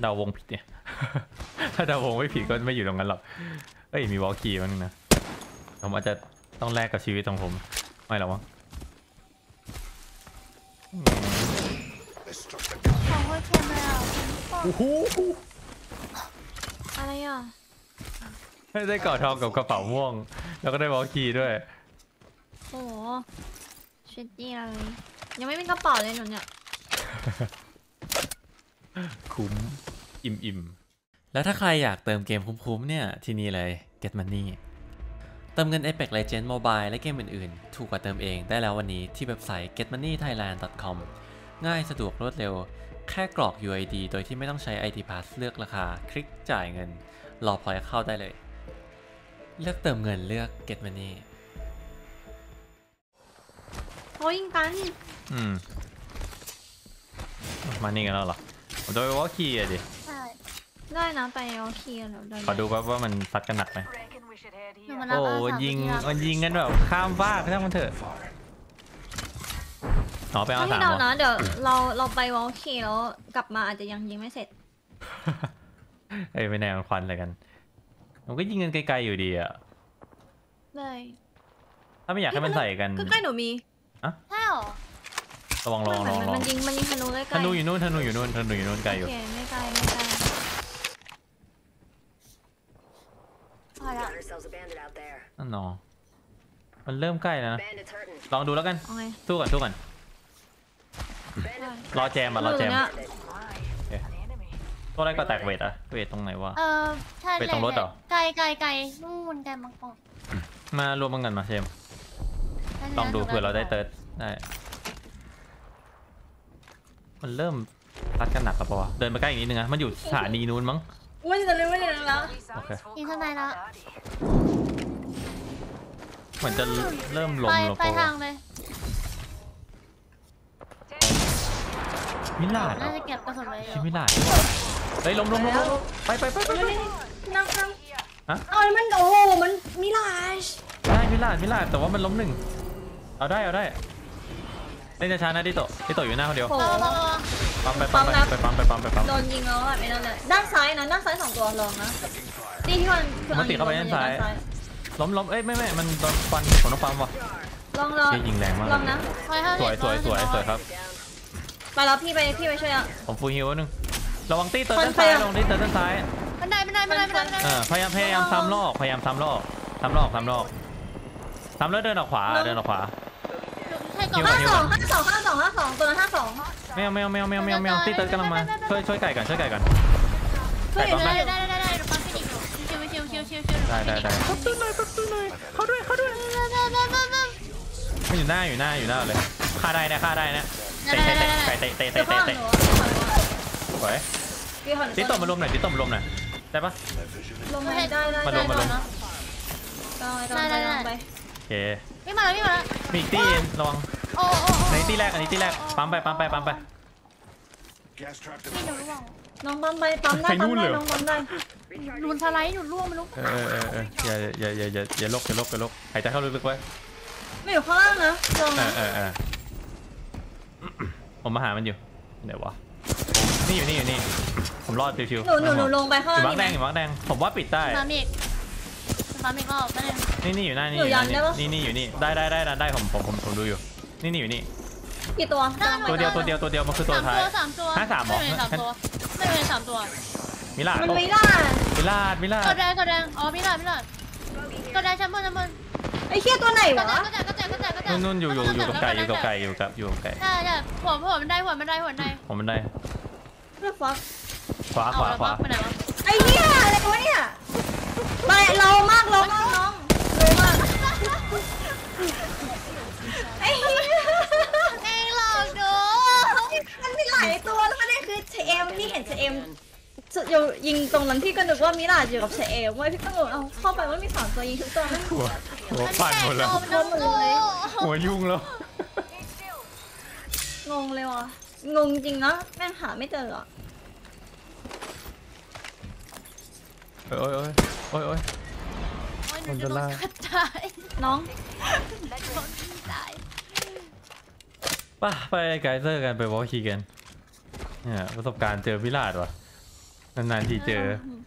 เดาวงผิดเนี่ย ถ้าเดาวงไม่ผิดก็ไม่อยู่ตรงนั้นหรอก เอ้ยมีวอลคีมันงนะ ผมอาจจะต้องแลกกับชีวิตของผม ไม่หรอกมั้งอืมของโคตรเค็มเลยอะโอ้โหอะไรอะได้เกาะทองกับกระเป๋าม่วง แล้วก็ได้วอลคีด้วย โอ้โหชิดดีเลยยังไม่มีกระเป๋าเลยหนูเนี่ย คุ้มอิ่มอิ่มแล้วถ้าใครอยากเติมเกมคุ้มๆเนี่ย ที่นี่เลย Get Money เติมเงิน Apex Legends Mobile และเกมอื่นๆ ถูกกว่าเติมเองได้แล้ววันนี้ที่เว็บไซต์ getmoneythailand.com ง่ายสะดวกรวดเร็ว แค่กรอก UID โดยที่ไม่ต้องใช้ ID Pass เลือกราคา คลิกจ่ายเงิน รอพอยต์เข้าได้เลย เลือกเติมเงินเลือก Get Money โอ้ยยิงกัน อืม มานี่กันแล้วเหรอ ผมจะไปวอลคีอะดิ ใช่ได้นะไปเอาคีย์เดี๋ยวเดี๋ยวขอดูว่าว่ามันซัดกันหนักไหม Reckon we should head หนูมา here. รับโอ้อาสามยิงที่รักมันยิงกันแบบข้ามฟากช่างมันเถอะอ๋อไปเอาไม่สามเดาเหรอนะเดี๋ยวเราเราไปวอลคีย์แล้วกลับมาอาจจะยังยิงไม่เสร็จ เอ้ยไม่แน่มันควันอะไรกัน มันก็ยิงกันไกลๆอยู่ดีอะได้ถ้าไม่อยากให้มันใส่กัน ใกล้ๆหนูมีอะใช่หรอ ระวังระวังเหมืระอนวังระวัมังนยิงมันยิงธนูใกล้ๆธนูอยู่นู่นธนูอยู่นู่นธนูอยู่นู่นไกลอโอยู่ เคไม่ไกลไม่ไกลพอละ Got ourselves a bandit out there. นั่นนอมันเริ่มใกล้แล้วนะ Bandit's hurting. ลองดูแล้วกัน เอาไงสู้ก่อนสู้ก่อน Bandit รอแจมอะรอแจมหนูเนี่ย Why? An enemy. ตัวอะไรก็แตกเวทอะเวทตรงไหนวะ เออใช่ไปตรงรถเหรอ ไกลไกลไกลนู่นไกลมังกรมารวมกันมาเชมนั่นนะลองดูหนูเผื่อเราได้เติร์ดได้ มันเริ่มซัดกันหนักกับปะวะเดินมาใกล้อีกนิดนึงนะมันอยู่สถานีนู้นมั้งไม่จะเลยไม่จะแล้ว Okay. Full ยิงข้างในละ body. เหมือนจะเริ่มลไปงแล้วไปปะทาวะงเลยมิลาดเหรน่าอจะเก็บกระสุนไว้เยใช่อะมิลาดเฮ้ยลงลงลงลงลงไปไปไปไปไปนั่งนั่งฮะเอามันโอ้โหมันมิลาชได้มิลาดมิลาดแต่ว่ามันล้มหนึ่งเอาได้เอาได้ เล่นช้าๆนะดิโตะดิโตะอยู่หน้าคนเดียวโอ้โห ปั๊มไปปั๊มไปไปปั๊มไปปั๊มไปปั๊มโดนยิงแล้วแบบไอ้นั่นเลยด้านซ้ายนะด้านซ้ายสองตัวลองนะนี่ที่มันคือมันติดเข้าไปด้านซ้าย ล้มล้มเอ้ยไม่ไม่มันโดนฟันผมต้องปั๊มว่ะลองลองที่ยิงแรงมากลองนะสวยสวยสวยสวยครับ ไปแล้วพี่ไปพี่ไปช่วยอะ ผมฟูลฮิวนึงระวังตีเติร์ดคนด้านซ้ายพยายามระวังตีเติร์ดด้านซ้ายบันไดบันไดบันไดบันไดบันไดเออพยายามพยายามซ้ำลอกพยายามซ้ำลอกซ้ำลอกซ้ำลอกซ้ำแล้วเดินออกขวาเดินออกขวาใช่ ก่อนห้าสองห้าสองห้าสองห้าสองตัวละห้าสองไม่เอาไม่เอาไม่เอาไม่เอาไม่เอาไม่เอาตีเติร์ดกำลังมาช่วยช่วยไก่ก่อนช่วยไก่ก่อนช่วยอยู่ได้ได้ปะได้ได้ได้ดูปั๊มฟินิกชิวชิวชิวชิวชิวได้ได้ได้ปั๊บตื้อหน่อยปั๊บตื้อหน่อยเข้าด้วยเข้าด้วยมันอยู่หน้าอยู่หน้าอยู่หน้าเลยฆ่าได้นะฆ่าได้นะเตะเตะเตะเตะเตะเดี๋เตะยวข้างเตะหลังเตะหนูสวยพี่ขอตีตบมารวมหน่อยตีตบมารวมหน่อยได้ปะลงได้ได้ได้มาลงมาลงได้ได้ได้ไปโอ เคไม่มาแล้วไม่มาแล้วมีอีกตีระวังโอ้โอ้อันนี้ตีแรกอันนี้ตีแรกปั๊มไปปั๊มไปปั๊มไป Gas trap พี่หนูร่วงน้องปั๊มไปปั๊มได้ไปปั๊นู่มนได้เลยเหรอน้องปั๊มได้หนูสไลด์หนูร่วงไม่รู้เออเออเอออย่าอย่าอย่าอย่าอย่าลกอย่าลกอย่าลกหายใจเข้าลึกๆไว้ไม่อยู่ข้างล่างนะลองเอนะอเออเออผมมาหามันอยู่ไหนวะนี่อยู่นี่อยู่นี่ ผมรอดชิวหนูหนูหนูลงไปข้างอยู่ล่างมักแดงอยู่มักแดงผมว่าปิดได้มาอีกมาอีกรอบไม่ได้ นี่นี่อยู่หน้านี่หนูยันได้ปะ นี่นี่อยู่นี่ได้ได้ได้ได้ได้ผมผมผมผมดูอยู่ นี่นี่อยู่นี่ กี่ตัวตัวเดียวตัวเดียวตัวเดียวมันคือตัวสามท้าย ตัวสามตัวห้าสามเหรอ ไม่เป็นสามตัวไม่เป็นสามตัวมิลาดมันโอ้ไม่ได้มิลาดมิลาก็ดแดงก็แดงอ๋อไม่ได้ไม่ได้ก็แดงชั้นบนชั้นบนไอ้เชี่ยตัวไหนก็วะแจกก็แจกก็แจกก็แจกนู่นนู่นอยู่อยู่อยู่กับไก่อยู่กับไก่อยู่กับอยู่กับไก่ใช่ใช่หัวหัวมันได้หัวมันได้หัวมันได้ผมมันได้เพื่อฟักขวาขวาขวาไปไหนวะไอ้เนี่ยอะไรวะเนี่ยไปเรามากเรามากน้องเรามาก ไอ้เหี้ยเองหลอกหนูมันมีหลายตัวแล้วประเด็นคือเชเอมพี่เห็นเชเอมอยู่ยิงตรงนั้นพี่ก็นึกว่ามิราอยู่กับเชเอมเว้ยพี่ก็งงเอาเข้าไปว่ามีสามตัวยิงทุกตัวมันหัวหัวปั่นหมดแล้ว โดนหมดเลยหัวยุ่งแล้ว งงเลยว่ะงงจริงนะแม่งหาไม่เจออะโอ้ยโอ้ยโอ้ยโอ้ย โอ้ยหมันูนจะจะโดลากนกัดตายน้องโดนยิงตายป่ะไปไกเซอร์กันไปวอลคีกันเนี่ยประสบการณ์เจอพิราดว่ะนานๆทีเจอ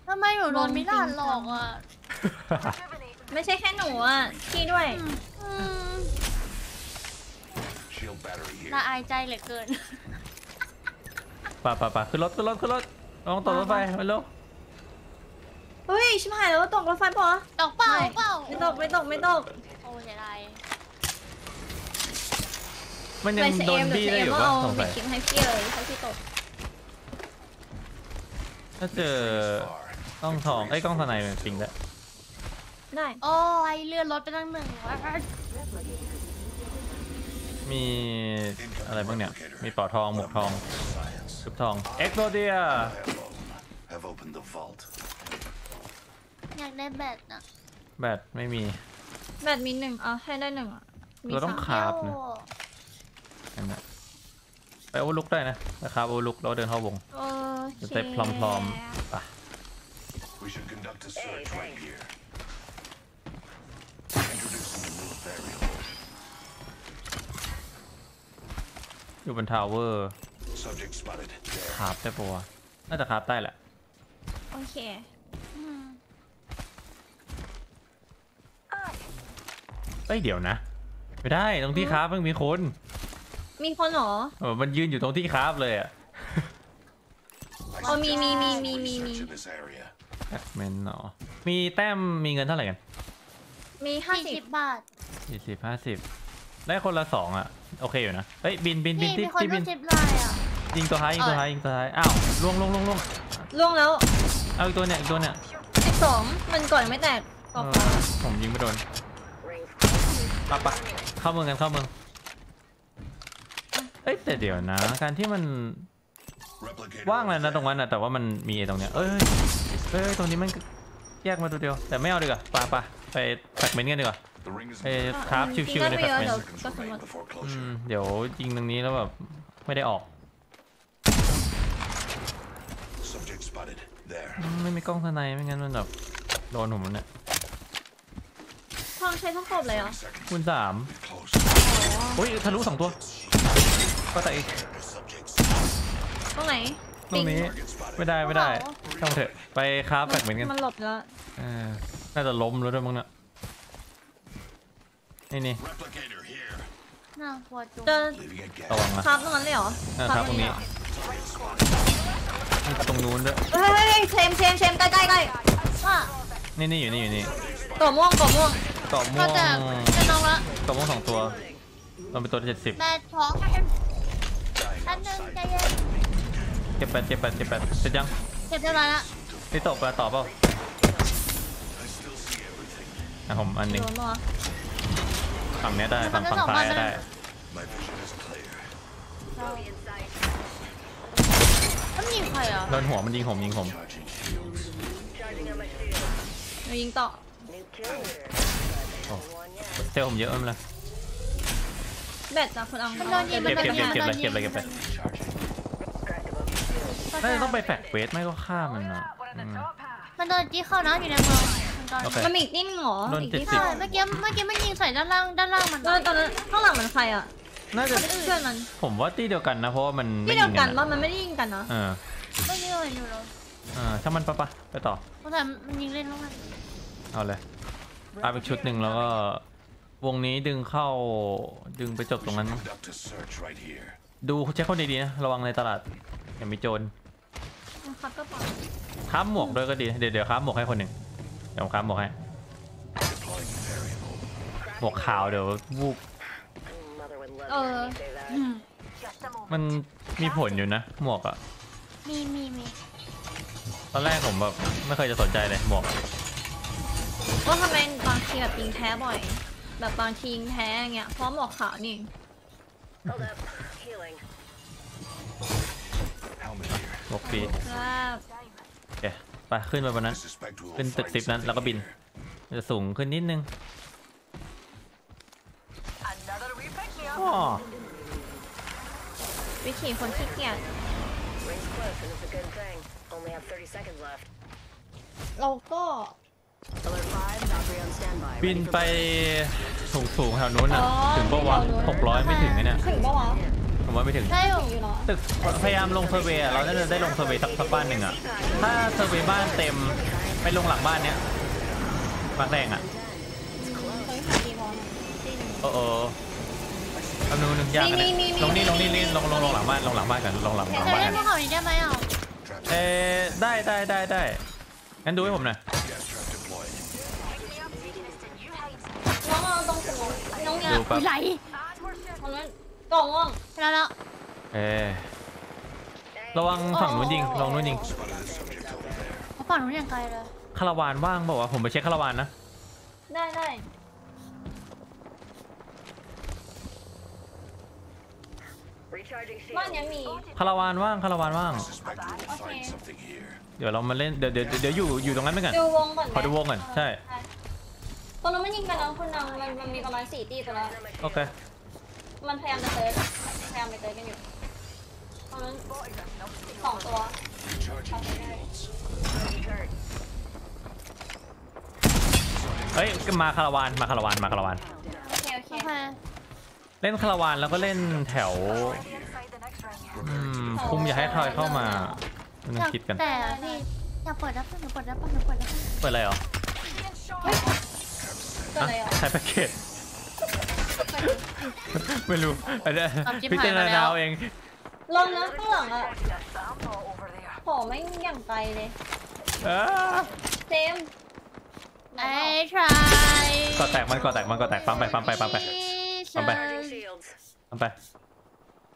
ทำไมหนูโดนมิลานหลอกอะไม่ใช่แค่หนูอะพี่ด้วยอืม Shield battery here. น่าอายใจเหลือเกินป่ะป่ะป่ะขึ้นรถขึ้นรถขึ้นรถลองตกรถไฟมาเร็ว เฮ้ยชิบหายแล้วว่าตกรถไฟปะวะตกเปล่าไม่เปล่าไม่ตกไม่ตกไม่ตกโอ้เสียดายมันยังไปเชโดนเอมเดี๋พี่ยวเชได้เออมยู่ก็ปะเอาสงไปสัยคลิปให้พี่เลยให้พี่ตก ถ้าเจอ Far. กล้องทองไอ้ยกล้องทนายมันปิงแล้วได้โอ้ยเลื่อนรถไปตั้งหนึ่งวะมีอะไรบ้างเนี่ย มีปอทอง หมวกทอง Science. ชุบทอง เอ็กโซเดีย I alone have opened the vault. อยากได้แบตน่ะแบตไม่มี แบตมีหนึ่งอะให้ได้หนึ่งอะมีเราต้องสมครับโอ้นั่นแหละไป Overlook ได้นะนะครับ Overlook แล้วเดินเข้าวงโอเค step พร้อมๆไป We should conduct a search right here. Introducing a new variable. อยู่บน tower Subject spotted. There. craft ได้ปะวะน่าจะ craft ได้แหละ โอเค อืม เอ้ยเดี๋ยวนะ ไม่ได้ตรงที่ craft มันมีคนมีคนเหรอเออมันยืนอยู่ตรงที่ craft เลยอะ I อ๋อมีมีมี suggest มีมีมี research in this area. แอดเมนเนาะมีแต้มมีเงินเท่าไหร่กันมีห้าสี่สิสิบบบาท สี่สิบห้าสิบได้คนละสองอะโอเคอยู่นะเฮ้ยบินบินบินี่นที่มีคนที่รูบิดนสิบลายอะ ยิงตัวท้ายยิงตัวท้ายยิงตัวท้ายอ้าวล่วงล่วงล่วงล่วงล่วงแล้วเอาอีกตัวเนี่ยอีกตัวเนี่ยสิบสองมันก่อนยังไม่แตกเอต่ออไปผมยิงไม่โดน ปะปะเข้าเมืองกันเข้าเมืองเอ้ยแต่เดี๋ยวนะ การที่มัน Replicator ว่างเลยนะ is ตรงนั้นนะแต่ว่ามันมีไอ้ตรงเนี้ยเอ้ยเอ้ยตรงนี้มันแยกมาตัวเดียว แต่ไม่เอาดีกว่าปะปะไปแฟกเมนต์กันดีกว่า The ring is เอ้ย nearby. ครับชิวๆในแฟกเมนต์ Seconds remain before อืม closure. เดี๋ยวยิงตรงนี้แล้วแบบไม่ได้ออก Subject spotted. There. อืมไม่มีกล้องทนายไม่งั้นมันแบบโดนผมเนี่ย ทองใช้ทั้งครบเลยเหรอ Seconds. คูณสาม Close. อุ้ยทะลุสองตัวก็แต่อีก Subjects. ตรงไหนตรงนี้ Target spotted. ไม่ได้ไม่ได้ช่างเถอะไปคราฟแฟกเมนต์กันมันหลบแล้วเออน่าจะล้มแล้วด้วยมั้งเนี่ยนี่นี่ Replicator here. น่ากลัวจุงเจอ Leaving a gap. ระวังนะครับตรงนั้นเลยเหรอเออครับตรงนี้เหอ Target spotted. มีตรงนู้นด้วยเฮ้ยเฮ้ยเฮ้ยเชมเชมเชมใกล้ใกล้ใกล้ว่า นี่นี่อยู่นี่อยู่นี่ตัวม่วงตัวม่วงเกาะม่ก็วงจะจะน้องละเกาะม่วงสองตัวเราเป็นตัวเจ็ดสิบแบตท้อง Dying อันหนึ่ง outside. ใจเย็นเจ็บแปดเจ็บแปดเจ็บแปดเสร็จยังเก็บเรียบร้อยละนี่ตกไปต่อเปล่า I still see everything. อะผมอันหนึ่ง โดนปะวะฝั่งเนี้ยได้ฝั่งฝั่งซ้ายได้ My vision is clear. แล้วมีใครอะโดนหัวมันยิงผมยิงผม Charging shields. เรายิงต่อเซลลผมเยอะมั้ยล่ะแบตจากคนเอามันโดนยิง เก็บมันเก็บโดนเก็บยิงเก็บเลยเก็บเลยเก็บเลย Charging. น่าจะต้องไปแฟกเฟสไม่ก็ฆ่ามันอะอืม มันโดนจี้เข้านะอยู่ในเมืองมันโดนโอเค มันมีอีกนิดนึงเหรอโดนอีกที่เจ็ดสิบ ใช่เมื่อกี้เมื่อกี้มันยิงใส่ด้านล่างด้านล่างมันแล้วตอนนั้นข้างหลังมันใครอะน่าจะเพื่อนมันผมว่าตีเดียวกันนะ เพราะว่ามันไม่ที่เดียิยวงกักันนว่าอะมันไม่ได้ยิงกันเนาะเออเมื่อกี้เราเห็นอยู่แล้วเออช่างมันปะปะไปต่อ เพราะแต่มันยิงเล่นแล้วมัน เอาเลยเอาอีกชุดหนึ่งแล้วก็ วงนี้ดึงเข้าดึงไปจบ We ตรง should นั้นมั้ง conduct a search right here. ดูเช็คคนดีๆนะระวังในตลาดอย่ามีโจรนะครับก็ปล่อยค้าหมวกด้วยก็ดี เดี๋ยวเดี๋ยวค้าหมวกให้คนหนึ่งเดี๋ยวผมค้าหมวกให้ Deploying variable. หมวกขาวเดี๋ยววูบเอออืม Just a moment. มันมีผลอยู่นะ หมวกอะมีมีมีตอนแรกผมแบบไม่เคยจะสนใจเลยหมวก ว่าทำไมบางทีแบบยิงแพ้บ่อย แบบบางทียิงแพ้อย่างเงี้ยเพราะหมวกขาวนี่ Helmet here. หมวกฟรีครับโอเคไปขึ้นไปบนนั้น I suspect we will ขึ้นตึก find สิบนั้นแล้วก็บิน something here. จะสูงขึ้นนิดนึง Another repick me อ๋อวิธีคนขี้เกียจ Rings close, and it's a good thing. Only have 30 seconds left. เราก็ Alert 5, Valkyrie on standby. บิน ready for ไป blast. สูงสูงๆแถวนู้นอะอ๋อถึงปะวะแถวนู้นหกร้อยไม่ถึงไงเนี่ยถึงปะวะผมว่าไม่ถึง ได้อยู่อยู่เนาะตึกพยายามลงเซอร์เวย์อะเราน่าจะได้ลงเซอร์เวย์สักสักบ้านหนึ่งอะถ้าเซอร์เวย์บ้านเต็มไปลงหลังบ้านเนี้ยมาแดงอะเคยหาดีมองโอ้โหแป๊บนึงนึงยากกันเนี่ยมีมีมีลงนี่ลงนี่นี่ลงลงลงหลังบ้านลงหลังบ้านกันลงหลังหลังจะบ้านเล่กันนภูเขานี้ได้ไหมอะเอ๊ะได้ได้ได้ได้งั้นดูให้ผมหน่อย ดูแป๊บ ไหลตรงนั้นกล่องว่างแล้วแล้วเอ๊ะระวังฝั่งนู้นยิงลองนู้นยิง Spotted a subject over there. เขาฝั่งนู้นอย่างไกลเลยคาราวานว่างบอกว่าวะผมไปเช็คคาราวานนะได้ได้ Recharging บ้าน shield. ยังมีคาราวานว่างคาราวานว่าง Suspect we'll Okay. find something here. เดี๋ยวเรามาเล่นเดี๋ยวเดี๋ยวเดี๋ยวอยู่อยู่ตรงนั้นไปก่อนดูวงก่อนไหมขอดูวงก่อนใช่ตร งนั้นมันยิงกันแล้วคุณนางมันมันมีประมาณสี่ตีตัวแล้ว โอเค มันพยายามจะเติร์ดพยายามไปเติร์ดกันอยู่ตรงนั้นสองตัว Recharging shields. เฮ้ยมาคาราวานมาคาราวานมาคาราวาน โอเคโอเคโอเคเล่นคาราวานแล้วก็เล่นแถว Inside the next ring. อืมคุมอย่าให้ใครเข้ามามันต้องคิดกัน แต่พี่อยากเปิดได้ปะหนูเปิดได้ปะหนูเปิดได้ปะเปิดอะไรเหรอตัว อะไรอะใช้แพ็กเกจไม่รู้อันเนี้ยความจิ๊บพิหายจารมาณาแล้วเอาเองลงนะข้างหลังอะ A sample over there. ขอไม่อย่างไกลเลยอ้าเซมไอ้ทรายก่อแตกมันก่อแตกมันก่อแตกปั๊มไปปั๊มไปปั๊มไปปั๊มไป Recharging shields. ปั๊มไป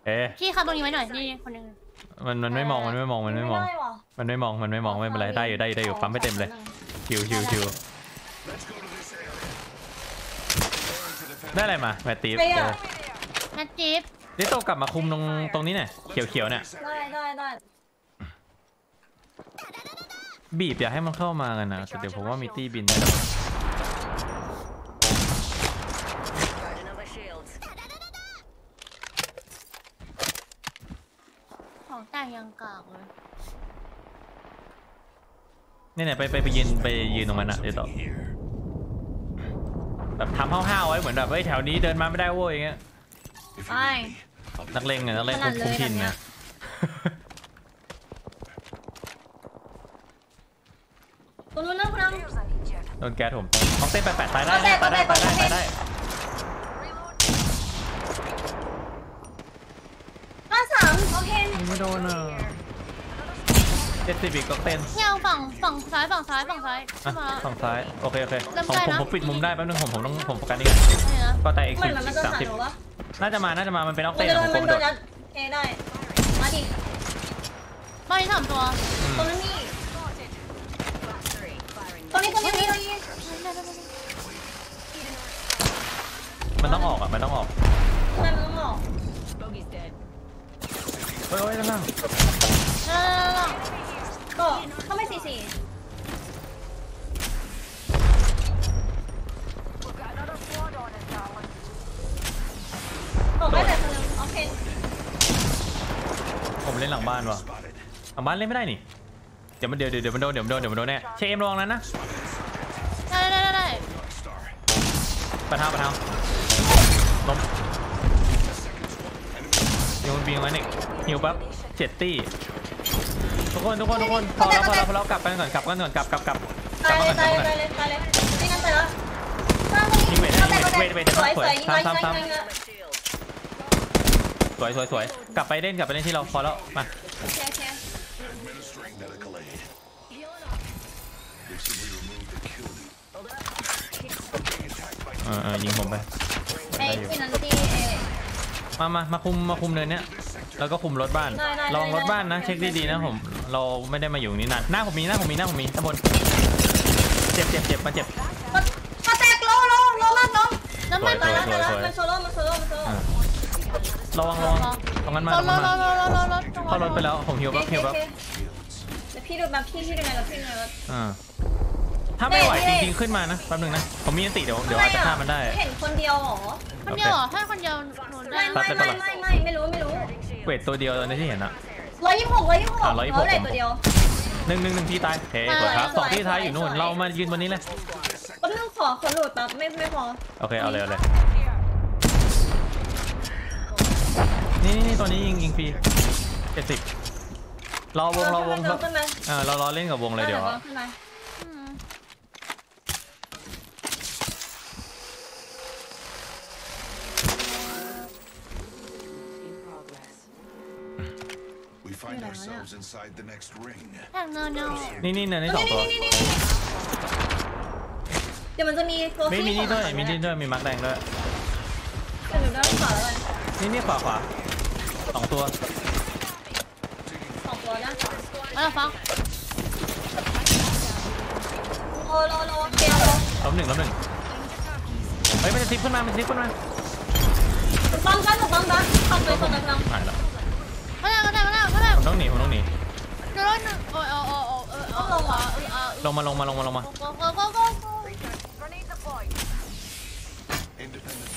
เอ๊ะพี่ครับตรงนี้ไว้หน่อยนี่คนหนึงมันมันไม่มองมันไม่มองมันไม่มองได้ว่ะมันไม่มองมันไม่มองไม่เป็นไรได้อยู่ได้อยู่ได้อยู่ปั๊มไปเต็มเลยชิวชิวชิว ได้อะไรมาแมตตีฟใครอะนัดจิ๊บนี่โตกลับมาคุมตรงตรงนี้เนี่ยเขียวเขียวๆเนี่ยได้ได้ได้บีบอย่าให้มันเข้ามากันนะแต่เดี๋ยวผมว่ามีตี้บินได้แล้ว Charging up my shields. ของแต่งยังกากเลยเนี่ยเนี่ยไปไปไปยืนไปยืนตรงนั้นนะเดี๋ยวต่อ Here. แบบทำห้าวๆไว้เหมือนแบบเฮ้ยแถวนี้เดินมาไม่ได้โว้ยอย่างเงี้ย If ไป you need me, I'll be นักเลงไงนักเลงขนาดคุมเลยทินแบบเนี้ไงยตรงนู้นนะคุณน้อง Here's an eject. โดนแก๊สผมต้องเต้นแปดแปดตายได้เอาแตะตายได้เอาตายแตะได้ตายได้ห้าสามโอเคยิงไม่โดนอะ เจ็ดสิบอีกก็เต้นพี่เอาฝั่งฝั่งซ้ายฝั่งซ้ายฝั่งซ้ายอะขึ้นมาแล้วฝั่งซ้าย โอเคโอเคเริ่มผมได้ผมนะ ผมปิดมุมได้แป๊บนึงผมผมต้องผมโฟกัสนี่ก่อนนี่นะก็แต่อีกเหมืสิอนบมันมันจะสามสั่นสิบหรอวะน่าจะมาน่าจะมามันเป็นออกมันเต้นจะโดขนองผมันมโดโดนดยัดโอเคได้ มาดิบ้านนี้สามตัวตรงนั้นนี่ Three. Firing. ตรงนี้ตรงนี้ตรงนี้ตรงนี้มันต้องออกอะมันต้องออกทำไมมันต้องออก Bogey's dead. เฮ้ยเฮ้ยนั่นนั่งแล้ว แล้วก็เข้าไม่สี่สี่ We've got another squad on it, darling. ตกได้แต่คนนึงโอเคผมเล่นหลังบ้านว่ะ spotted. หลังบ้านเล่นไม่ได้นี่ เดี๋ยวมันเดี๋ยวเดี๋ยวเดี๋ยวมันโดนเดี๋ยวมันโดนเดี๋ยวมันโดนแน่เชมระวังนั้นนะได้ได้ได้ได้ Star. ปะเท้าปะเท้าล้มโยนบีงมาหนึ่งหิวปั๊บเจ็ดตี้ ทุกคนทุกคนทุกคนพอแล้วพอแล้วพอแล้วกลับกันก่อนกลับกันก่อนกลับกลับกลับกตาลัยบเลมายก่อนกตาลัยบเลมายก่อนตายเลยตายเลยนี่นั่นไปแล้วสร้างยิงเวทเข้าใจยิงเข้าใจเวทเวทเวทสวยสสววยยยิงไว้ซ้ำซ้ำยิงซ้ำไว้ยิงไว้ My shield. สวยสวยสวยกลับไปเล่นกลับไปเล่นที่เราพอแล้วมาโอเคโอเค Administering medical aid. Recently removed the kill lead. Being attacked by เออเออยิงผมไปไอ้ที่นั้นที่เอมามามาคุมมาคุมเนินเนี้ย แล้วก็คุมรถบ้าน ได้ได้ระวังได้รถบ้านนะเช็คดีๆนะผม เราไม่ได้มาอยู่นี่นานหน้าผมมีหน้าผมมีหน้าผมมีตะบนเจ็บเจ็บเจ็บมาเจ็บ มันมาแตกโลโลโลมากน้องแล้วมันสตาวยแล้วตายแล้วสวย มันโซโล่มันโซโล่มันโซโล่ อะระวังระวังตรงนั้นมารตถรงรนั้นถรมาถรถรถรถเข้ารถไปแล้วผมหิวโอแป๊บเคหิวโอแป๊บเคเดี๋ยวพี่ดูแบบพี่พี่ดูในรถพี่ดูในรถอ่าถ้าไม่ไหวเน่จเน่ริงๆขึ้นมานะแป๊บนึงนะผมมีอันติเดี๋ยวเดี๋ยวอาจจะฆ่ามันได้ เห็นคนเดียวเหรอ คนเดียวเหรอถ้าคนเดียวหนูได้ไม่ไม่ไม่ไม่ไม่ไม่รู้ไม่รู้ เวทตัวเดียวตอนนี้ที่เห็นอะร้อยยี่สิบหกร้อยยี่สิบหกอะ126เขาเลยตัวเดียวหนึ่งหนึ่งหนึ่งที่ตายเฮ้ยสวยครับสองที่ท้ายอยู่นู่นเรามายืนบนนี้เลยก็นึงขอขอหลุดแบบไม่ไม่พอโอเคเอาเลยเอาเลยนี่นี่นี่ตัวนี้ยิงยิงฟรีเจ็ดสิบรอวงรอวงเดินขึ้นไปเออเรารอเล่นกับวงเลยเดี๋ยว find ourselves inside the next ring. ทางเนินเนาะนี่นี่เนินนี่สองนี่ตัวนี่นี่นี่เดี๋ยวมันจะมีโกมีฟี่มีนี่ด้วยของมีนี่ด้วยมีมาร์กแดงด้วยเดี๋ยวหนูด้านขวาแล้วกันนี่นี่ขวาขวาสองตัวสองตัวนะเออฟังโอ้โลโลเกียวโลล้มหนึ่งล้มหนึ่งเฮ้ยมันจะทิปขึ้นมามันจะทิปขึ้นมาถูกต้องกันถูกต้องกันทำไปคนละครั้งหายแล้ว ผมต้องหนีผมต้องหนีเดี๋ยวรถหนึ่งโอ้ยโอ้ยโอ้ยโอ้ยเออเออเออเออลงมาลงมาลงมาลงมาโก้โก้โก้โก้ Grenade deployed. Independent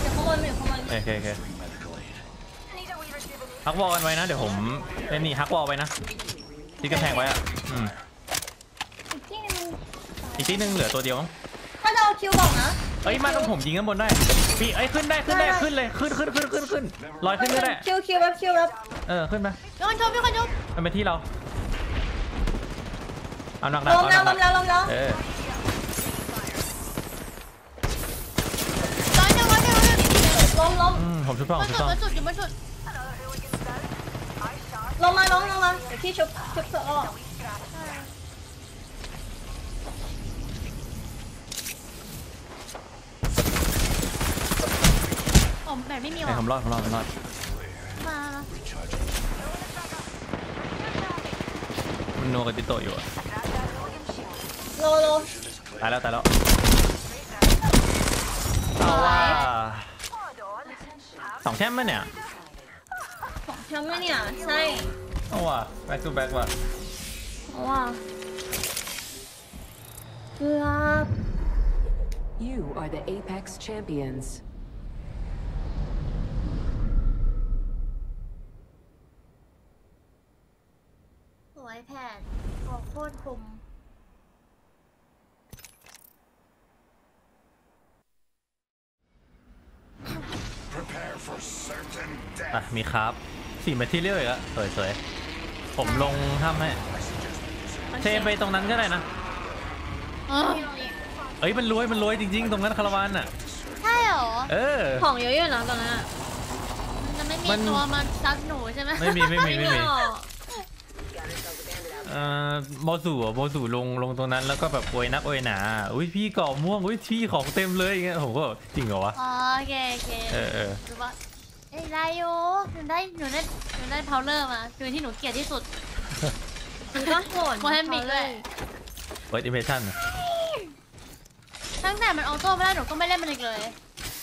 เดี๋ยวข้างบนอยู่ข้างบนโอเคโอเค medical aid. Need a wee rejuvenation. ฮักวอลกันไว้นะ เดี๋ยวผมเล่นนี่ฮักวอลไว้นะที่กำแพงไว้อะอืมอีกที่หนึงอีกทีหนึงเหลือตัวเดียวมั้งถ้าจะเอาคิวบอกนะเอ้ยมาตรงผมยิงข้างบนได้ปีเอ้ยขึ้นได้ขึ้นได้ขึ้นเลยขึ้นขึ้นขึ้นขึ้นขึ้นลอยขึ้นก็ได้คิวคิวแบบคิวแบบเออขึ้นไป มีคนชมมีคนชมมันเป็นที่เรา เอาหนักๆลเอามหแล้วลนัมกแล้วลมแล้วๆเออร้อยหนึ่งร้อยหนึ่งร้อยหนึ่งลมลมอืมผมชุบต้องมาชุบสุดต้องมาสุดอยู่มาสุด Another hooligan's down. I shot. ลงมาลงลงมาเดี๋ยวพี่ชุบชุบเธอออกโอ้แบบไม่มีให้ว่ะผมรอดผมรอดผมรอด มา มันโนกับติโตะอยู่อะโลโลตายแล้วตายแล้วเอาว่า Hold on. สองแชมป์มั้ยเนี่ยทำไหมเนี่ยใช่เอาว่ะ back to back ว่ะเพราะว่าเกือบ You are the Apex champions. สวยแผ่นโอ้ โคตรคม Prepare for certain อะ death. มีครับสี่แมททีเรียลอีกแล้วสวยสวยๆผมลงถ้ำให้เทไปตรงนั้นก็ได้นะเออเอ้ย มันรวยมันรวยจริงๆ ตรงนั้นคาราวานอะ ใช่เหรอ เออ ของเยอะอยู่นะตอนนั้นอะมันจะไม่มีมันตัวมาซัดหนูใช่ไหมไม่มีไม่มีไม่มีหรอกเอ่อโมสูอะโมสูลงลงตรงนั้นแล้วก็แบบโวยนักโวยหนาอุ้ยพี่กาะม่วงอุ้ยพี่ของเต็มเลยอย่างเงี้ยผมก็แบบจริงเหรอวะอ๋อโอเคโอเคเออเออหรือว่าเอ้ยได้อยู่หนูได้หนูได้หนูได้พาวเลอร์มาคือที่หนูเกลียดที่สุดมันก็โหดโมเฮมบิกด้วยเปิดอิมเพรสชั่นตั้งแต่มันออโต้ไม่ได้หนูก็ไม่เล่นมันอีกเลย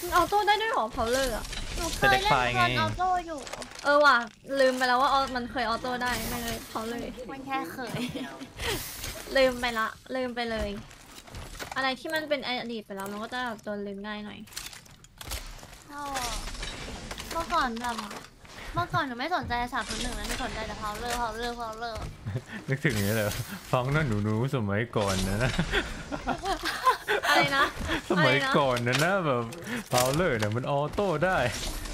มัน auto ได้ด้วยหรอ Prowler อะ หนูเคยเล่นมัน auto อยู่ เออว่ะ ลืมไปแล้วว่าเอามันเคย auto ได้ไม่เลยเพาเลย มันแค่เคย ลืมไปละ ลืมไปเลย อะไรที่มันเป็นอดีตไปแล้วมันก็จะแบบโดนลืมง่ายหน่อยก็เมื่อก่อนแบบเมื่อก่อนหนูไม่สนใจสามศูนย์หนึ่งแล้วหนูสนใจแต่ Prowler Prowler Prowler นึกถึงอย่างนี้เลยฟังนั่นหนูหนูๆสมัยก่อนนะนะ อะไรนะสมัยก่อนนะนะแบบ Prowler เนี่ยมัน auto ได้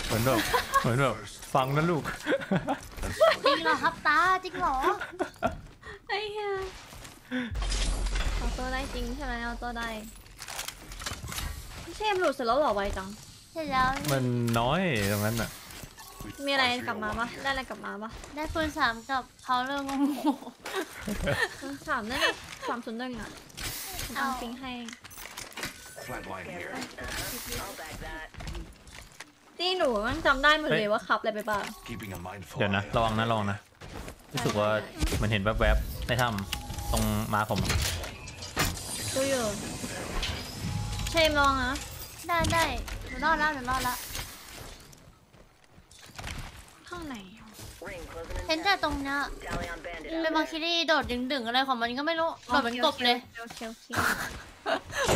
เหมือนแบบเหมือนแบบฟังนะลูก จริงเหรอครับตาจริงเหรอไอ้เหี้ย auto ได้จริงใช่ไหม auto ได้ไม่ใช่หลุดเสร็จแล้วเหรอไวจังเสร็จแล้วมันน้อยตรงนั้นอะมีอะไรกลับมาปะได้อะไรกลับมาปะได้ปืนสามกับ Prowler งงสามนั่นไงสามศูนย์หนึ่งอะเอาจริงให้ Flatline here. I'll back that. ตีหนูมันจำได้หมดเฮ้เลยยว่าขับอะไรไปบ้าง Keeping a mindful เดี๋ยวนะ eye ระวังนะ ระวังนะ รู้สึกว่ามันเห็นแวบๆในถ้ำตรงมาผม ดูอยู่เชมลองนะได้ได้หนูรอดแล้วหนูรอดแล้วข้างไหน Ring closing in เห็นแต่ตรงเนี้ย Tally on bandit. เป็นบางคิรี่โดดดึงดึงๆอะไรของมันก็ไม่รู้โดดเป็นกบเลยโอเคโอเค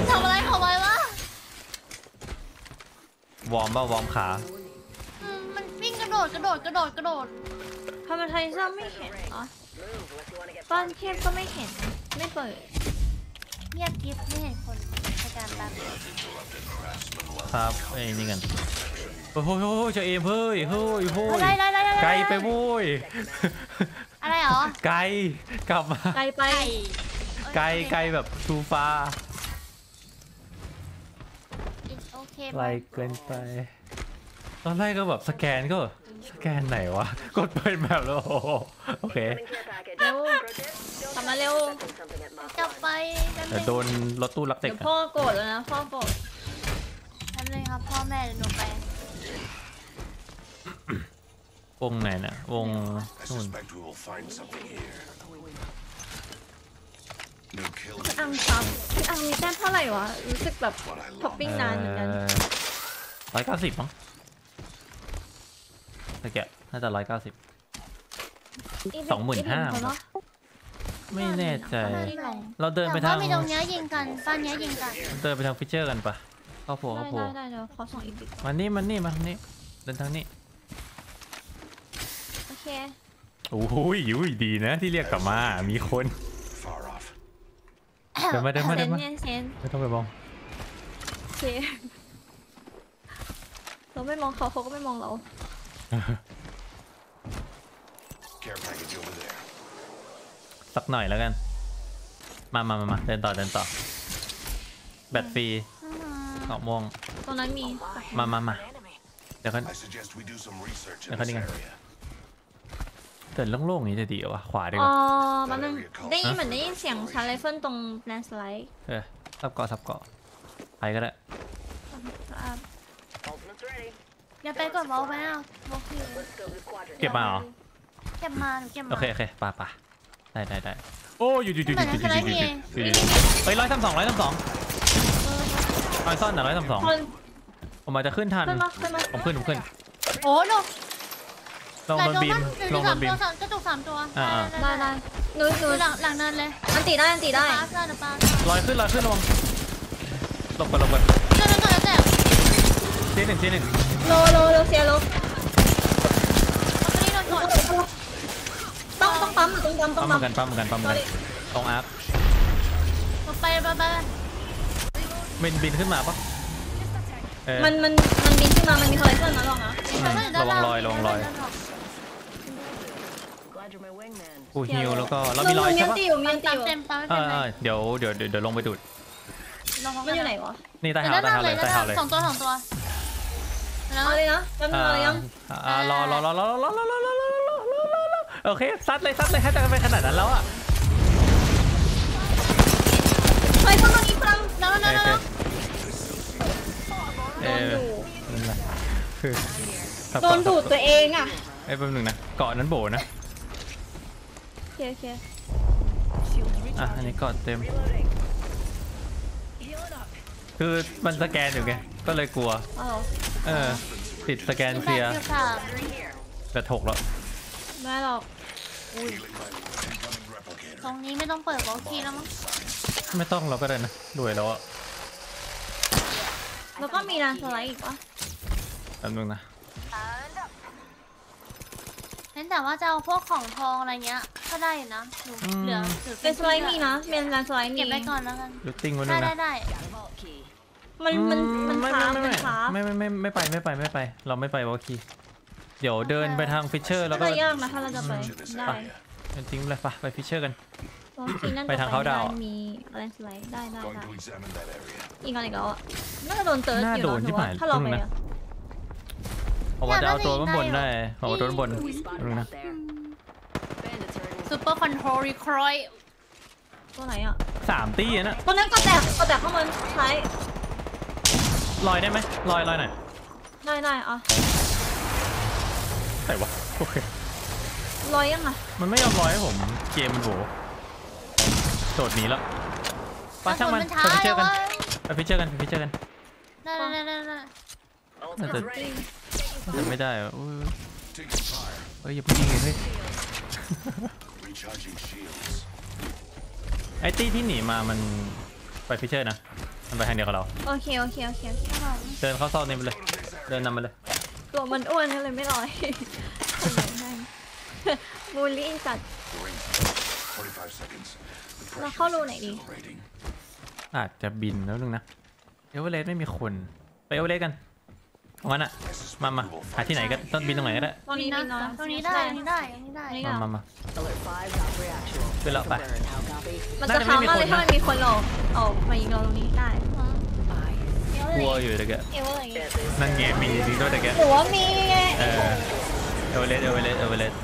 ทำอะไรของมันวะ วอร์มป่ะวอร์มขาอืมมันวิ่งกระโดดกระโดดกระโดดกระโดดพามาไทยซ่อมไม่เห็นเหรอ Move unless you want to get บ้านเทพก็ไม่เห็น ไม่เปิด เงียบกริบไม่เห็นคนสแกนแป๊บครับไอ้นี่กันโอ้โหโอ้โหเจะเอมเฮ้ยเฮ้ยเฮ้ยอะไรอะไรอะไรไกลไปโว้ย อะไรเหรอไกลกลับมาไกลไป ไกลไกลแบบทูฟ้า โอเคไกลเกินไป ตอนแรกก็แบบสแกนก็ สแกนไหนวะ กดเปิดแบบแล้วโอ้โหโอเค Coming care package. เร็ว Pro tip, don't ทำมาเร็ว send something at Mach จะไปนั่นเดี๋ยวเอโดงนรถตู้ลักเด็เดี๋กยวพ่อโกรธแล้วนะพ่อโกรธนั่นเลยครับพ่อแม่เดี๋ยวหนูไปวงไหนน่ะวง I นู่น suspect we will find something here. No kill พี่อังครับพี่อังมีแต้มเท่าไหร่วะ รู้สึกแบบ what I ท็อป love. ปิ้งนานเหมือนกันร้อยเก้าสิบมั้งตะเกียบน่าจะร้อยเก้าสิบสองหมื่นห้าอีกเนอะไม่แน่ใจไม่ลองเราเดินไปแต่ทาว่างมีตรงเนี้ยยิงกันบ้านเนี้ยยิงกัน เดินไปทางฟิชเชอร์กันปะเข้าโผล่ได้เข้าโผล่ได้ได้เดี๋ยวขอส่งอีกบิดมานี่มานี่มาทางนี้ เดินทางนี้ โอเค โอ้ยอุ้ยดีนะที่เรียกกลับมา มีคน Far off. เดินมาเดินมาเซเดินนมาเนี่ยเซนไม่ต้องไปมองโอเคเราไม่มองเขาเขาก็ไม่มองเรา Care package over there. สักหน่อยแล้วกัน มามามามาเดินต่อเดินต่อ แบตฟรีเกาะม่วงตรงนั้นมี มามามา Enemy. เดี๋ยวเขา I suggest we do some research in Để this coi đi ngay. area. เดินโล่งๆนี้จะดีกว่าขวาดีกว่าอ๋อว่ามันนึงได้ยินเหมือนได้ยินเสียงชันไรเฟินตรงแลนสไลด์เออซับเกาะซับเกาะไปก็ได้ครับอย่าไปก่อนบอกไปเอาบเก็บมาเหรอเก็บมาเก็บมาโอเคโอเคไปไปได้ได้ได้โอ้อยู่อยู่อยู่เหอมือยู่นอแลนยู่สไลด์อยู่มีอยู่อยู่เฮ้ยร้อยสามสองร้อยสามสองร้อยซ่อนหน่อยร้อยสามสองคนผมอาจจะขึ้นทัน ขึ้นมาขึ้นมาผมขึ้นผมขึ้นโอ้หนู ลงหลายบนตัวบีมมากหลนูงบสามนบีตัมวสามกระจุกสามตัวอ่าได้ได้หนูหหนูนูหลังหลังเนินเลยอันตีได้อันตีได้ปาเพื่อนปาลอยขึ้นลอยขึ้นระวังหลบก่อนหลบก่อนเจ้าหน้าที่แตกทีหนึ่งทีหนึ่งโลโลโลเสียโลคนนี้โดนกดต้องต้องปั๊มต้องปั๊มต้อปั๊งมเหมืปั๊อนมกันปั๊มเหมือนกันปั๊มเหมือนกันตรงอาร์คไปไปไปบินบินขึ้นมาปะเออ มันมันมันบินขึ้นมา มันมีคอลเลคชันนะลองนะระวังรอยระวังรอย Glad you're my wingman. กูฮิวแล้วก็เราหนูมีรอยมีใช่อันปะตีอยู่มีอันตีตามอยู่เต็มตามเอเต็มอเลเออยเดี๋ยวเดี๋ยวเดี๋ยวเดี๋ยวลงไปดูดมันอยู่ไหนวะ นี่ใต้แต่เท้าด้านใต้ล่างเท้าเลเลยยด้านใต้ล่าเท้างเลยสองตัวสองตัวแล้วเอาเลยนะแป๊บนึงเอาเลยยังอ่าอ่ารอรอรอรอรอรอรอรอรอรอรอรอโอเคซัดเลยซัดเลยให้แต่ไปขนาดนั้นแล้วอะเฮ้ยต้องตรงนี้พลังแล้วโอแล้วเคแล้วเอ โดนอดูนั่นแหละคือซับโดเกาะนดูดตัวเองอะเอ้ยแป๊บนึงนะเกาะนั้นโบนะโอเคโอเคอะอันนี้เกาะเต็ม Reloading. คือมันสแกนอยู่ไงก็เลยกลัว เอาเหรอเออติดสแกนเคลียร์ค่ะแต่ถกแล้วไม่หรอก Healing my incoming replicator. ตรงนี้ไม่ต้องเปิดบล็อกคีย์แล้วมั้งไม่ต้องเราก็ได้นะด้วยแล้วอะ แล้วก็มีแลนสไลด์อีกปะแป๊บนึงนะ And up. เน้นแต่ว่าจะเอาพวกของทองอะไรเงี้ย ก็ได้อยู่นะหนูเหลือถือเป็นสไลด์มีนะเป็นแลนสไลด์มีเก็บไว้ก่อนแล้วกันดูติ้งไว้ได้ด้วยได้นะได้ Got a vault key. มันมันมันไม่ค้าไม่มันไม่ค้าไม่ไม่ไม่ไม่ไปไม่ไปไม่ไป เราไม่ไปวอลคีเดี๋ยวเดินไปทางฟิชเชอร์แล้วก็น่าจะยากนะถ้าเราจะไป In this ได้ area. ทิ้งเลยปะไปฟิชเชอร์กัน โอเคนั่นไปทางเขาดาวน์มีแลนสไลด์ได้ได้ Going ได้ to examine that area. อีกอันอีกแล้วอะน่าจะโดนเติร์ดน่าอยู่โดนเนาะที่หนูว่าหายถ้าเราไปตรงนั้อะนผมว่าจะเอาตัวข้างบนได้ผมเอาตัวข้างบน We spotted นึงนะ out there. Bandits are in ซูเปอร์คอนโทรลรีครอยตัวไหนอะสามตีอะนะตัวนั้นก็แตกก็แตกข้างบนซ้ายลอยได้ไหมลอยลอยหน่อยได้ได้อะไหนวะโอเคลอยยังอะมันไม่ยอมลอยให้ผมเกมมันโห โดดหนีแล้วไปช่างมันช้าไปฟิชเชอเลร์ยกันว่าไป Fissure กันไป Fissure กันได้ได้ได้ได้ Ultimate's ready. แต่ไม่ได้อะอุ้ย Taking fire. เฮ้ยอย่าเพิ่งยิงเลยเฮ้ย Recharging shields. ไอ้ตี้ที่หนีมามันไป Fissure นะมันไปทางเดียวกับเราโอเคโอเคโอเคโอเคเดินเข้าซอกนี่ไปเลยเดินนำไปเลยตัวมันอ้วนก็เลยไม่ลอยบูลลี่จัด The ring's close. 45 seconds. The Là khó pressure luôn is này đi. accelerating. อาจจะบินแล้วนึงนะเอเวอเรสต์ไม่มีคน ไปเอเวอเรสต์กันเอางั้นอะมามาหาที่ไหนก็ต้นบินตรงไหนก็ได้ตรงนี้นะมีน้อยตรงนี้ได้ตรงนี้ได้ตรงนี้ได้นี่มาเหรอมามา Alert 5, got reactional. Good luck, For bye. burn. How copy? มันจะค้างมากเลยถ้ามันมีคนออกออกมายิงเราตรงนี้ได้ Bye. กลัวอยู่เลยแกเอวอะไรอย่างเงี้ย This is นั่นไงมีจริงด้วยแต่แกหรือว่ามีไงเออเอเวอเรสต์เอเวอเรสต์เอเวอเรสต์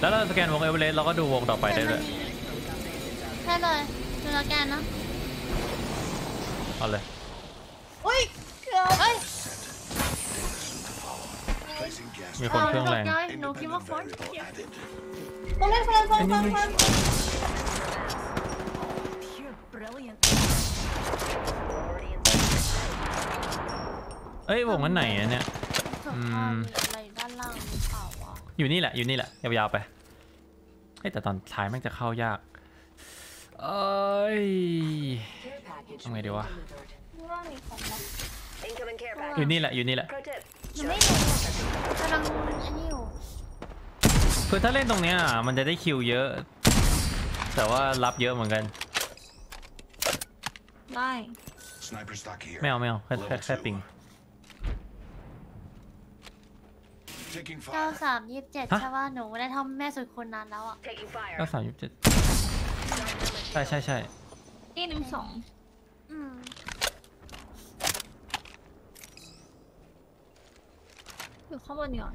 แล้วเราสแกนวงเอเวอเรสต์เราก็ดูวงต่อไปได้ด้วยใช่เลยดูแล้วแกนนะเอาเลยอุ้ยเกือบเอ้ย Placing gas มีคนเครื่องแรงตกใจหนูคิดว่า independent คน variable added. ตรงนี้คนคนคนคน already in เอ้ยวงนั้นไหนอะเนี่ยสุดอืท้ายม อยู่นี่แหละ อยู่นี่แหละ ยาวๆไปเฮ้ยแต่ตอนท้ายแม่งจะเข้ายาก เอ้ย Care package. ทำไงดีวะว่ามีของนะ Incoming care อ package. ยู่นี่แหละ อยู่นี่แหละ Pro tip. หนูไม่รู้กำลังอันนี้อยู่คือถ้าเล่นตรงเนี้ยมันจะได้คิวเยอะ แต่ว่ารับเยอะเหมือนกัน ได้ Sniper stock here. ไม่เอาไม่เอาแค่แค่ Level แค่ two. ปิง เก้า fire. สามยี่สิบเจ็ดฮะใช่ป่ะหนูไม่ได้ท่อมแม่สุดคนนานแล้วอะ Taking fire. ก็สามยี่สิบเจ็ดใช่ใช่ใช่ที่หนึ่งสองอืมอยู่ข้างบนอยู่อะ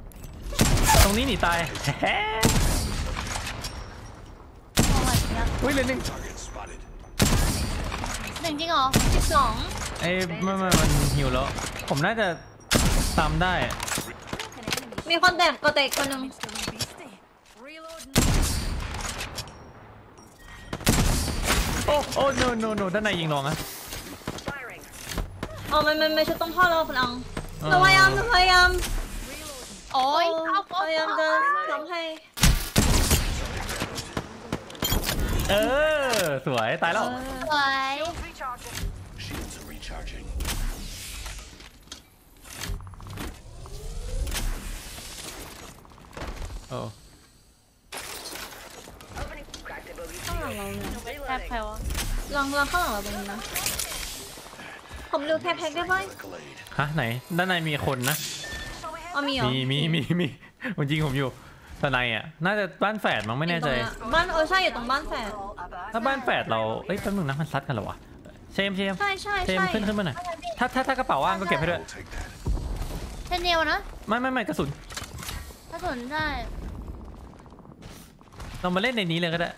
ตรงนี้หนีตายแฮะโอ้ยเดี๋ยวอุ้ยเหลยหนึ่ง Target spotted. หนึ่งจริงเหรอสิบสองเอ้ยไม่ไม่มันหิวแล้ว ผมน่าจะตามได้ มีคนแตกก็แตกคนหนึ่งโอ้โอ้ no no no ด้านในยิงลงนะ Firing. อ๋อมันมันไม่ใช่ต้องพ่อเราพลังอ๋อหนูพยายามหนูพยายามโอ้ยเอาพยายามจะทำให้ เออ สวย ตายแล้ว สวย โอ้ Opening. Cracked a bogey. ข้างหลังเราเนี่ยแทบใครวะลองลองข้างหลังเราตรงนี้นะ ผมดูแค่แพ็กได้ไหม Accolade. ฮะไหน ด้านในมีคนนะอ๋อมีเหรอมีมีมีมีมันจริงผมอยู่ด้านในอะ น่าจะบ้านแฝดมั้งไม่แน่ใจอยู่ตรงนั้นบ้านเออใช่อยู่ตรงบ้านแฝดถ้าบ้านแฝดเราเอ้ยแป๊บนึงนะมันซัดกันเหรอวะเชมเชมใช่ใช่เชมใช่ขึ้นขึ้นมาหน่อยถ้าถ้าถ้ากระเป๋าว่างก็เก็บให้ด้วย We'll take that. เช่นเดียวนะ ไม่ไม่ไม่กระสุนถ้าสนได้ เรามาเล่นในนี้เลยก็ได้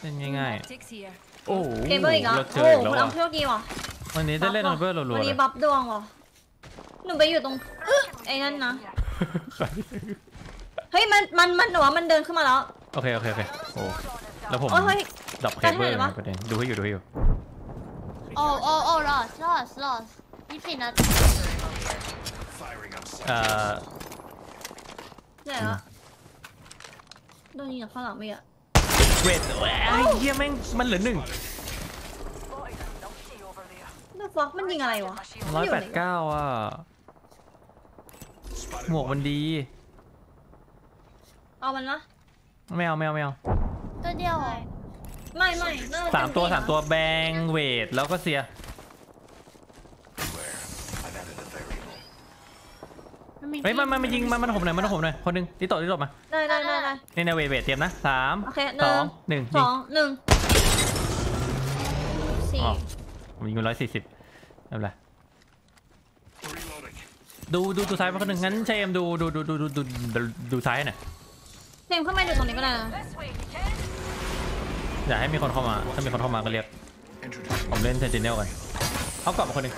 เล่นง่ายๆโอ้โหเกมเบอร์อีกเหรอ เราเจโอ้อโหอีกแล้วคุณเอาอะโชคดีว่ะวันนี้ได้เล่นอเบอร์รัววันๆเลนี้ยบัฟดวงว่ะหนูไปอยู่ตรงอึ๊ะไอ้นั่นนะ เฮ้ยมันมันมันหนูว่ามันเดินขึ้นมาแล้วโอเคโอเคโอเคโอ้แล้วผมโอ้ยเฮ้ย ดับเคเบิลไปทางไหนวะ ประเด็นดูให้อยู่ดูให้อยู่โอ้โอ้โอ้รอดรอดรอดยี่สิบนัด Firing on sight. เอ่อไหนวะ โดนยิงจากข้างหลังไม่อะเวทโอ้ยเฮียแม่งมันเหลือหนึ่ง Spotted a numpty over there. น่าฟอกมันยิงอะไรวะร้อยแปดเก้าอะ Spotted หมวกมัน one. ดี เอามันนะไม่เอาไม่เอาไม่เอาตัวเดียวเหรอไม่ไม่น่จะสามตัวเป็นสามตัวแบงเวทแล้วก็เสีย มันมีเฮ้ยมันมันมันยิงมันมันผมหน่อยมันผมหน่อยคนหนึงที่ตกที่ตกมาได้ได้ได้ได้นี่นะเวทเวทเตรียมนะสามโอเคหสนึ่องงหนึ่งสยิงองหนึ่งสี่อ๋อผมยิงไปร้อยสี่สิบไม่เป็นไร Reloading. ดูดูดูซ้ายมาคนหนึ่งงั้นเชมดูดูดูดูดูดูดูดูซ้ายหน่อยเพลงขึ้นมาอยู่ตรงนี้ก็ได้นะ This way, you can. อยากให้มีคนเข้ามาถ้ามีคนเข้ามาก็เรียก Introducing ผมเล่นเซนติเนลกันเอากลับมาคนหนึ่ง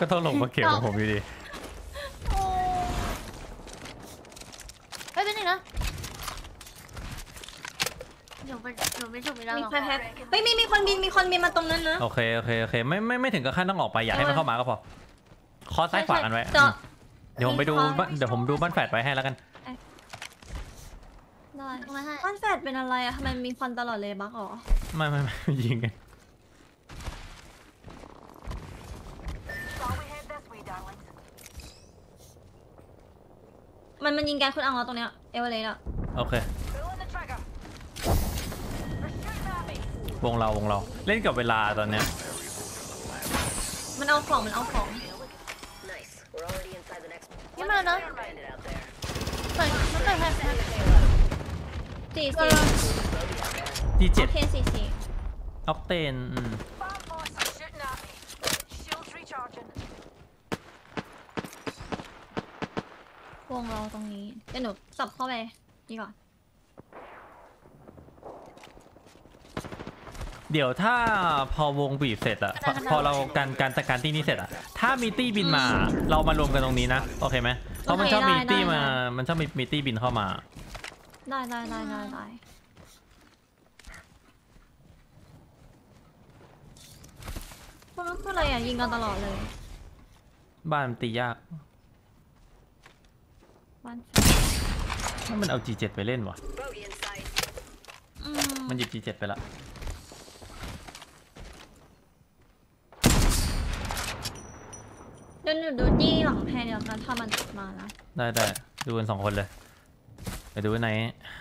ก็ต้องลงมาเก็บของผมอยู่ดีโอ้เฮ้ยเป็นหนึ่งนะหนูไปหนูไปฉุบอีกแล้วมีเหรอใครแพ็กเฮ้ยมีมีคนบินมีคนบินมาตรงนั้นนะ โอเคโอเคโอเคไม่ไม่ไม่ถึงกับขั้นต้องออกไปอยากให้มันเข้ามาก็พอคอซ้ายขวากันไว้เจาะเดี๋ยวผมไปดูบ้านเดี๋ยวผมดูบ้านแฝดไว้ให้แล้วกัน ได้มาให้บ้านแฟดเป็นอะไรอะทำไมมีควันตลอดเลยบักอ๋อ ไม่ไม่ไม่ยิงกัน มันมันยิงแกนคุณอังเราตรงเนี้ยเอเวอเรสต์อะโอเค Pulling the trigger. They're shooting at me. วงเราวงเราเล่นกับเวลาตอนเนี้ยมันเอาของมันเอาของ Nice. We're already inside the next นี่มาแล้วนะ bandit out there. เปิดมันเปิดแพ็คแพ็คสี่สี่ดีโอเจ็ดเคสี่สี่ออกเตนอืม วงเราตรงนี้เดี๋ยวหนูสับเข้าไปนี่ก่อน เดี๋ยวถ้าพอวงบีบเสร็จอะพอพอเราการการจัดการที่นี่เสร็จอะถ้ามีตี้บินมาเรามารวมกันตรงนี้นะโอเคไหมเพราะมันชอบมีตี้มา มันชอบมีมีตี้บินเข้ามา ได้ได้ได้ได้ได้พวกนั้นคืออะไรอะยิงกันตลอดเลย บ้านมันตียาก บ้านถ้ามันเอา G7 ไปเล่นวะ Bogey in sight. อืมมันหยิบ G7 ไปละ เดี๋ยวหนูดูจี้หลังแพรเดียวกันถ้ามันมานะได้ได้ดูกันสองคนเลย ไปดูไหน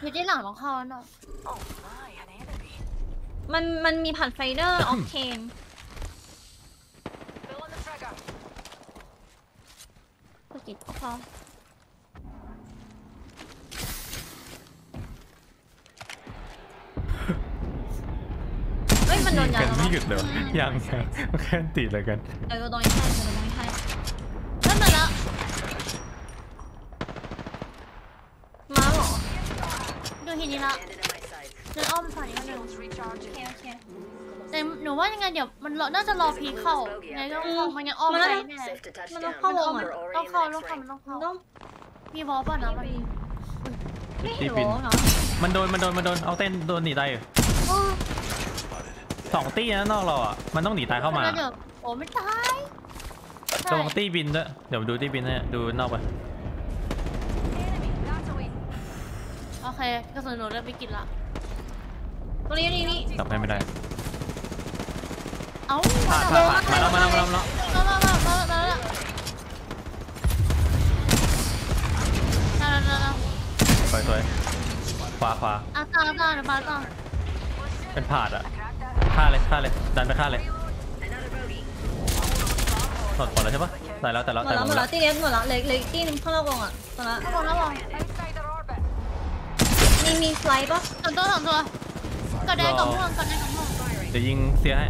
อยู่ที่หลังของเขาเนาะ Oh my, an enemy. มันมันมีผ่านไฟเดอร์ออกเทน Pulling the trigger. สกิดพอเฮ้ ยมันโดนยากันแล้วไม่วะหยุดเลยวะยังยังแค่ติดเลยกันเออตรงนี้ให้เออตรงนี้ให้นั่นมาแล้วมาเหรอดูทีนี้ละ Bandit in my sight. เดินอ้อมฝั่งนี้มาหนึ่ง Shields recharging. โอเคแต่หนูว่ายังไงเดี๋ยวมันรอน่าจะรอพีคเข้าไงก็คงมันยังอ้อมไปแน่ Safe to touch มัน down. ต้องเข้าวงอะ We're ต้อง already in เข้า the ต้อง next เข้า ring. มันต้องมัเข้านต้องมีบอลป่ะนะมันไม่ตีเห็นปินโว้เนาะมันโดนมันโดนมันโดนเอาเต้นโดนหนีตายอยู่โอ้ สองตี้นะนอกเราอะ มันต้องหนีตายเข้ามาเดี๋ยวโอ้ไม่ตายระวังตี้บินด้วย เดี๋ยวดูตี้บินให้ดูนอกไป Enemy. That's away. โอเคกระสุนหนูเริ่มไปกินละตรงนี้นี่นี่จับให้ไม่ได้ เอ้าผ่านผ่านผ่านมาแล้วมาแล้วมาแล้วมาแล้วมามามามาแล้วมาแล้วมาแล้วสวยสวยขวาขวาอะตามตามเดี๋ยวมาตามเป็นผาดอะ Cracked that. ฆ่าเลยฆ่าเลยดันไปฆ่าเลย Another bogey. หมดหมดแล้วใช่ปะตายแล้วแต่แล้วหมดแต่แล้วหมดแล้วตีเนี้ยหมดแล้วเหลยเหลยตีหนึงข้างนอกวงอะตรงนั้นระวังระวัง Outside their orbit. มีมีสไลด์ปะสองตัวสองตัวกดแดงกับม่วงกดแดงกับม่วงเดี๋ยวยิงเสียให้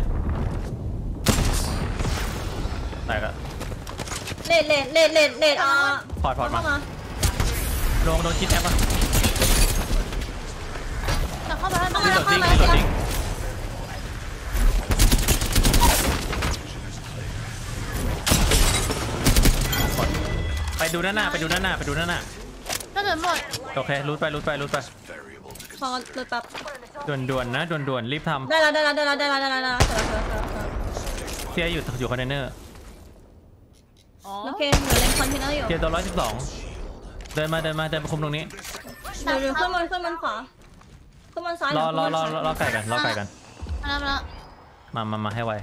แตกอะเลดเลดเลดเลดเลดอะพอร์ตพอร์ตมาเข้ามาลงโดนคิดแอปปะแต่เข้ามาให้มายิงโดดจริงยิงโดดจริ ดูด้านหน้าไปดูด้านหน้าไปดูด้านหน้าก็เดินหมดโอเครูดไปรูดไปรูดไป Variable to พอเลยแป๊บด่วนๆนะด่วนๆรีบทได้แล้วได้แล้วได้แล้วได้แล้วได้แล้วได้แล้วเสร็จแล้วเสร็จแล้วเสร็จแล้วำเทียอยู่อยู่คอนเทนเนอร์อ๋อโอเคเหลือเล่นคอนเทนเนอร์อยู่เทียตัวร้อยสิบสองเดินมาเดินมาเดินมาคุมตรงนี้เดี๋ยวเดี๋ยวขึ้นบนขึ้นบนขวาขึ้นบนซ้ายรอรอรอหรรืออรอไก่กันรอไก่กันมาแล้วมาแล้วมามามาให้ไว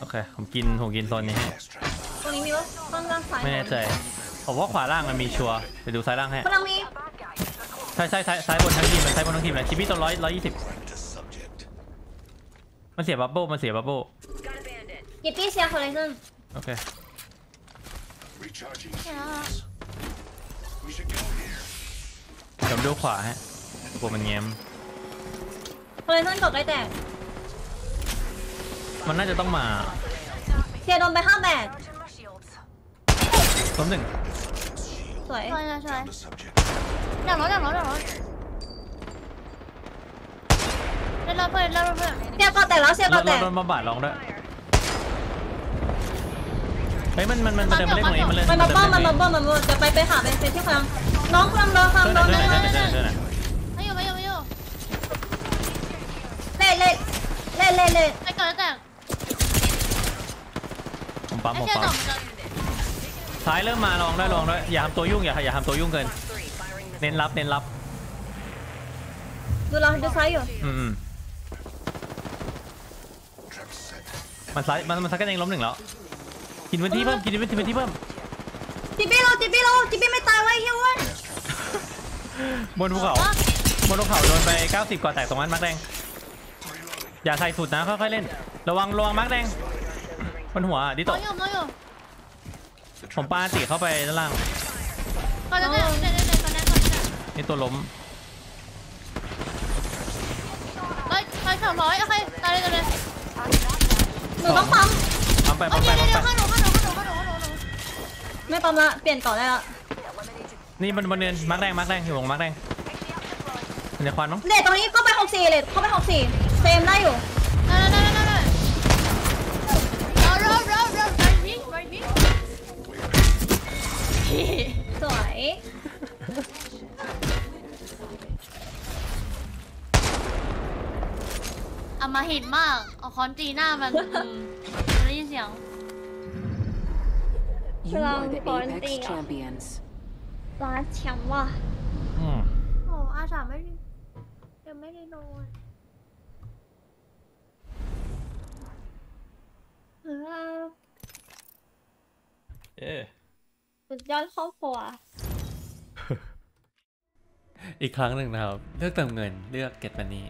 โอเค ผมกินผมกินโซนนี้ให้ extract. ตรงนี้มีวะข้างล่างซ้ายไม่แน่ใจ ผมว่าขวาล่างมันมีชัวร์ไปดูซ้ายล่างให้พลังมี Bad guys. They're close. ใช่ใช่ซ้ายซ้ายบนทั้งทีมเลยซ้ายบนทั้งทีมเลยชิปปี้ตัวร้อยร้อยยี่สิบ Private as subject. มันเสียบับเบิ้ลมันเสียบับเบิ้ล Got a bandit. กิตตี้เซียคอลเลคชั่นโอเค Recharging เนี่ย shields. We should go here. เดี๋ยวดูขวาให้กลัวมันแง้มคอลเลคชั่นกดได้แตก มันน่าจะต้องมาเซียโดนไปห้าแบด Charging my shields. ล้มหนึ่งสวยใช่ใช่ใช่ The subject. อยากรถอยากรถอยากรถเล่นแล้วเพื่อนเล่นแล้วเพื่อนเซียกดแตกแล้วเซียกเราดแตกโดนบำบัดลองด้วยเฮ้ยมันมันมันมันเดินมาเล่นตรงนี้มันเล่นมันมาเดิป้อมเล่มันตรงมาป้อมมันมาจะไปไปหาไปเป็นที่พลังน้องกำลังโดนความโดนช่วยหเลน่อยยช่วยหน่อยช่วยหน่อยช่วยหน่อยไม่อยู่ไม่อยู่ไม่อยู่เล่เล่เล่เล่เล่ ไอ้เกิดแล้วแต่ ผม ปั๊มไอ้ผมเชี่ยสปั๊อมงจะซ้ายเริ่มมาลองได้ลองด้วยอย่าทำตัวยุ่งอย่าอย่าทำตัวยุ่งเกิน Three, firing missile. เน้นรับเน้นรับดูเราดูซ้ายอยู่อืมอืม Trap set. มันซัดมันมันซัดกันเองล้มหนึ่งแล้วกินพื้นที่เพิ่มกินพื้นที่พื้นที่เพิ่มจิบบี้เราจิบบี้เราจิบบี้ไม่ตายไว้เฮียเว้ยบนภูเขาบนภูเขาโดนไป 90ก่อนแตกตรงนั้นมาร์กแดงอย่าใส่สุดนะค่อยๆเล่น ระวังระวังมาร์กแดง บนหัวดิน้โตองอยู่น้องอยู่ผมปาติเข้าไปด้านล่างก่อนจะเนี่ยเนี่ยเนี่ยก่อนเนี่ยก่อนเนี่ยนี่ตัวล้มเฮ้ยไปสองร้อยโอเคตายเลยตายเลยหนูต้องปั๊มปั๊มไปโอปั๊มเคไปเดี๋ยวปั๊มเดี๋ยวไปข้าหนูข้าหนูข้าหนูข้าหนูข้าหนูข้าหนูไม่ปั๊มละเปลี่ยนก่อนได้ละนี่บนบนเนินมาร์กแดงมาร์กแดงอยู่ตรงมาร์กแดงในควันมั้งเด็ดตรงนี้ก็ไปหกสี่เลยเข้าไปหกสี่เซมได้อยู่ ได้ได้ได้ได้ได้เราเราเราเราไปวิ่งไปวิ่ง สวยเอามาหินมาก เอาค้อนตีหน้ามันอืมได้ยินเสียง You Long are the Born Apex Deal. champions. ร้านแชมป์ว่ะอืมโอ้อาสามไม่ได้ยังไม่ได้โดนเออเอ๊ะ สุดยอดครอบครัว อีกครั้งหนึ่งนะครับ เลือกเติมเงินเลือกเก็ตวันนี้